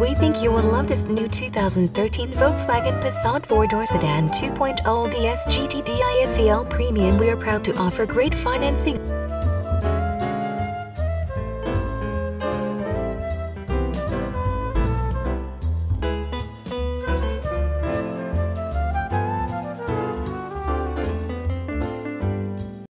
We think you will love this new 2013 Volkswagen Passat 4-door sedan 2.0 DSG TDI SEL Premium. We are proud to offer great financing